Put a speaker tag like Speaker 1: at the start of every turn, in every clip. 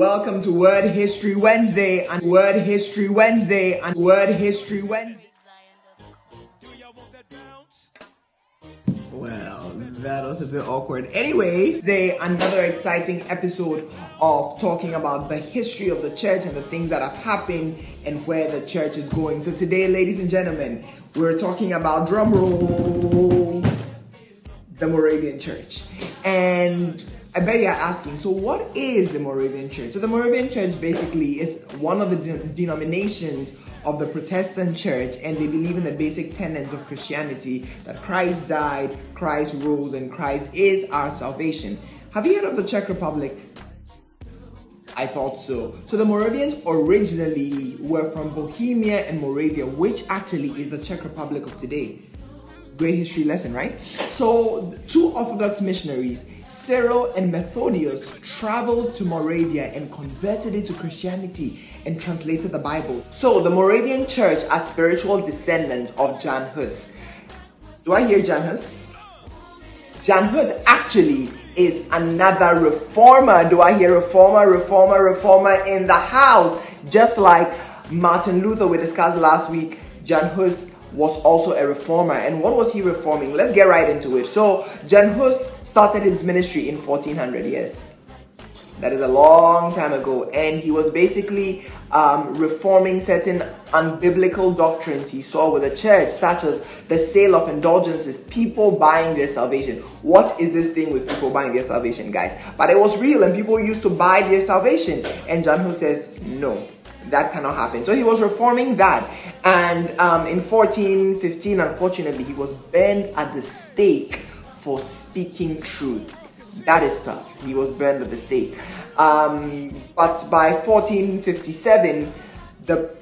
Speaker 1: welcome to Word History Wednesday and Word History Wednesday and Word History Wednesday. Well, that was a bit awkward. Anyway, today another exciting episode of talking about the history of the church and the things that have happened and where the church is going. So today, ladies and gentlemen, we're talking about drum roll, the Moravian Church. And I bet you're asking, so what is the Moravian Church? So the Moravian Church basically is one of the de- denominations of the Protestant Church, and they believe in the basic tenets of Christianity that Christ died, Christ rose, and Christ is our salvation. Have you heard of the Czech Republic? I thought so. So the Moravians originally were from Bohemia and Moravia, which actually is the Czech Republic of today. Great history lesson, right? So two Orthodox missionaries Cyril and Methodius traveled to Moravia and converted it to Christianity and translated the Bible. So the Moravian church are spiritual descendants of Jan Hus. Do I hear Jan Hus? Jan Hus actually is another reformer. Do I hear reformer, reformer, reformer in the house? Just like Martin Luther we discussed last week, Jan Hus was also a reformer. And what was he reforming? Let's get right into it. So Jan Hus started his ministry in 1400 years. That is a long time ago. And he was basically um, reforming certain unbiblical doctrines he saw with the church, such as the sale of indulgences, people buying their salvation. What is this thing with people buying their salvation, guys? But it was real, and people used to buy their salvation. And Jan Hus says, no, that cannot happen. So he was reforming that. And um, in 1415, unfortunately, he was burned at the stake for speaking truth. That is tough. He was burned at the stake. Um, but by 1457, the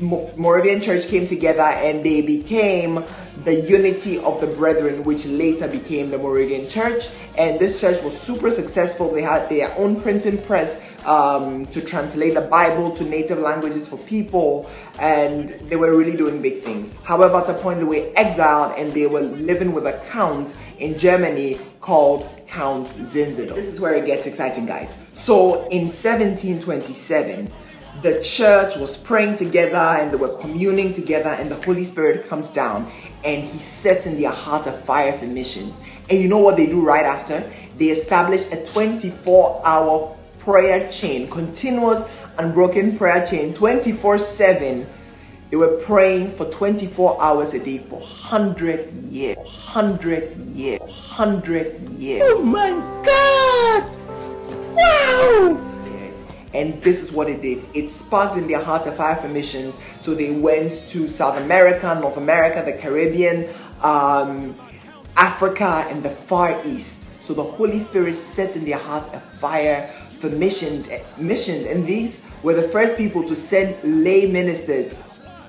Speaker 1: Moravian Church came together and they became the Unity of the Brethren, which later became the Moravian Church. And this church was super successful. They had their own printing press um, to translate the Bible to native languages for people, and they were really doing big things. However, at the point they were exiled and they were living with a count in Germany called Count Zinzendorf. This is where it gets exciting, guys. So in 1727, the church was praying together and they were communing together, and the Holy Spirit comes down and he sets in their heart a fire for missions. And you know what they do right after? They establish a 24 hour prayer chain, continuous unbroken prayer chain, 24 7. They were praying for 24 hours a day for 100 years. 100 years. 100 years.
Speaker 2: Oh my God! Wow!
Speaker 1: And this is what it did. It sparked in their hearts a fire for missions. So they went to South America, North America, the Caribbean, um, Africa, and the Far East. So the Holy Spirit set in their hearts a fire for missions. missions. And these were the first people to send lay ministers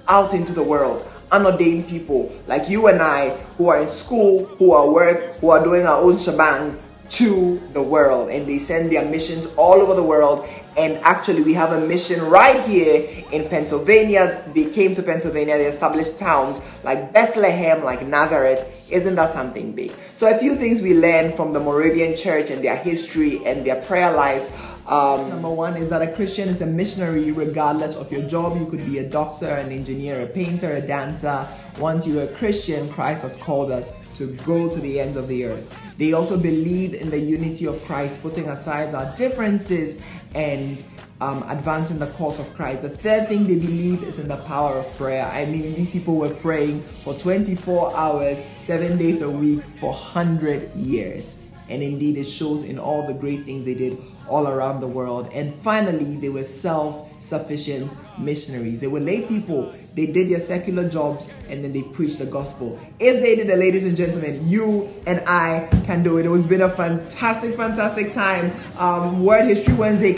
Speaker 1: out into the world unordained people like you and I who are in school, who are work, who are doing our own shebang to the world. And they send their missions all over the world and actually, we have a mission right here in Pennsylvania. They came to Pennsylvania, they established towns like Bethlehem, like Nazareth. Isn't that something big? So, a few things we learned from the Moravian church and their history and their prayer life. Um, number one is that a Christian is a missionary regardless of your job. You could be a doctor, an engineer, a painter, a dancer. Once you're a Christian, Christ has called us to go to the ends of the earth. They also believe in the unity of Christ, putting aside our differences and um, advancing the cause of Christ. The third thing they believe is in the power of prayer. I mean, these people were praying for 24 hours, seven days a week for 100 years. And indeed, it shows in all the great things they did all around the world. And finally, they were self sufficient missionaries. They were lay people. They did their secular jobs and then they preached the gospel. If they did it, ladies and gentlemen, you and I can do it. It has been a fantastic, fantastic time. Um, Word History Wednesday.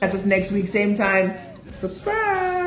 Speaker 1: Catch us next week, same time. Subscribe.